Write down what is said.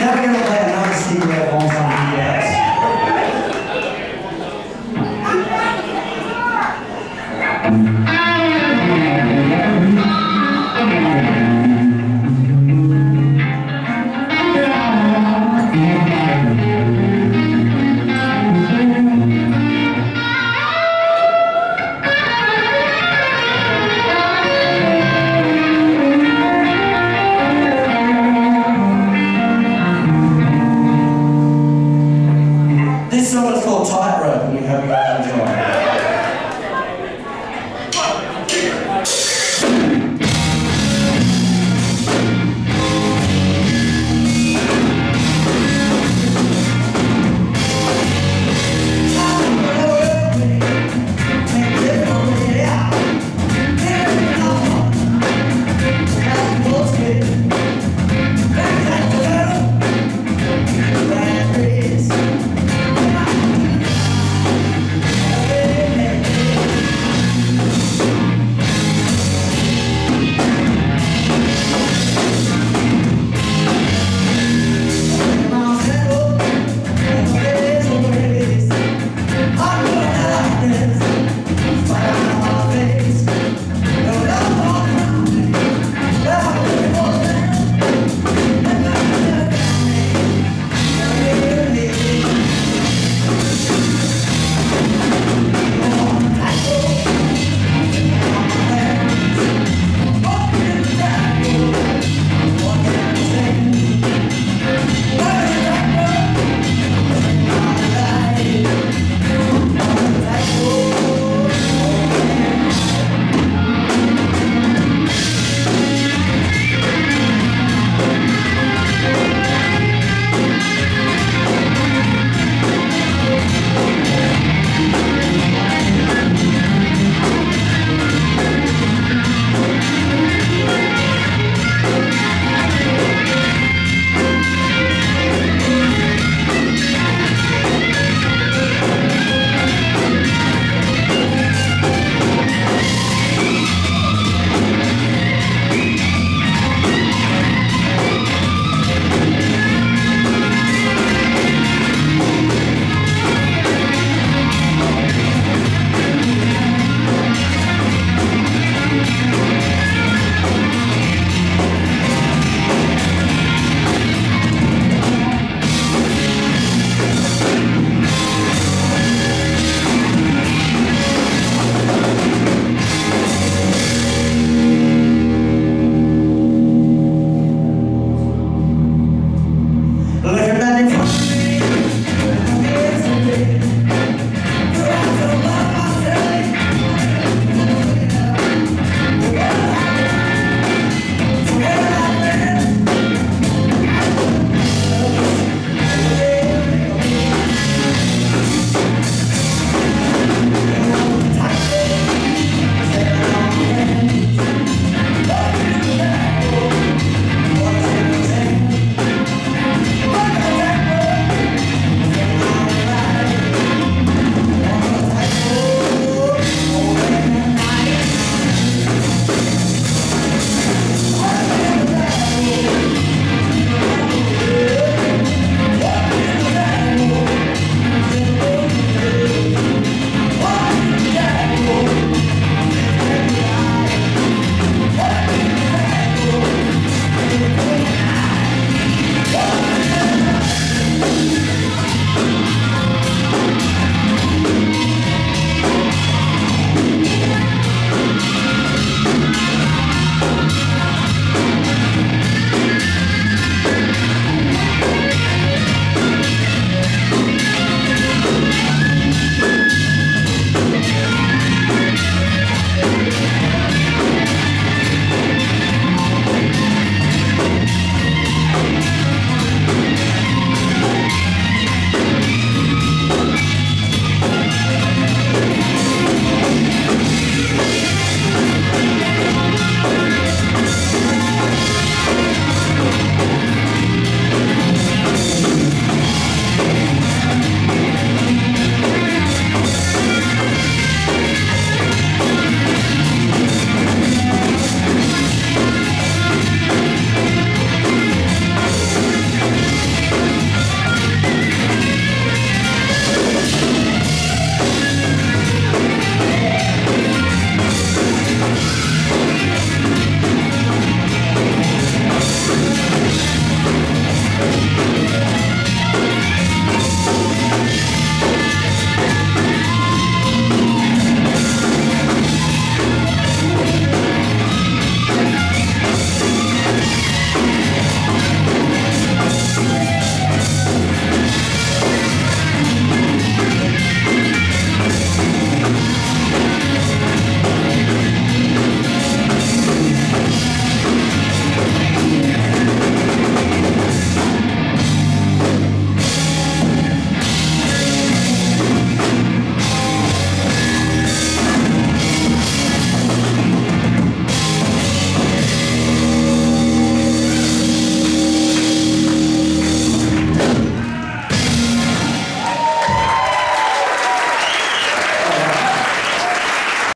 大家好，我是青年歌手王刚。